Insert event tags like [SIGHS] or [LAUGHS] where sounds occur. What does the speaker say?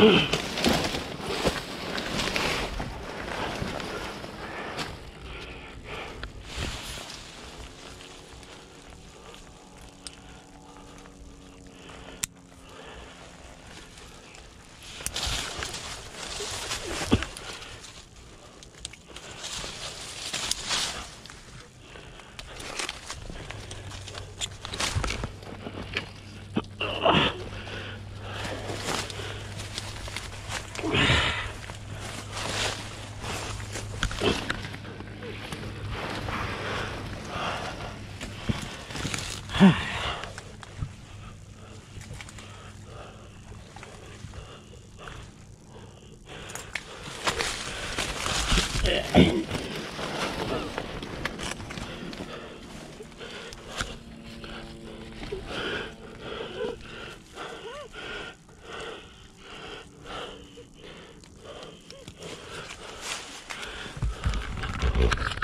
Mm-hmm. [LAUGHS] Okay. [SIGHS] [SIGHS]